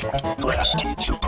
Blast teacher.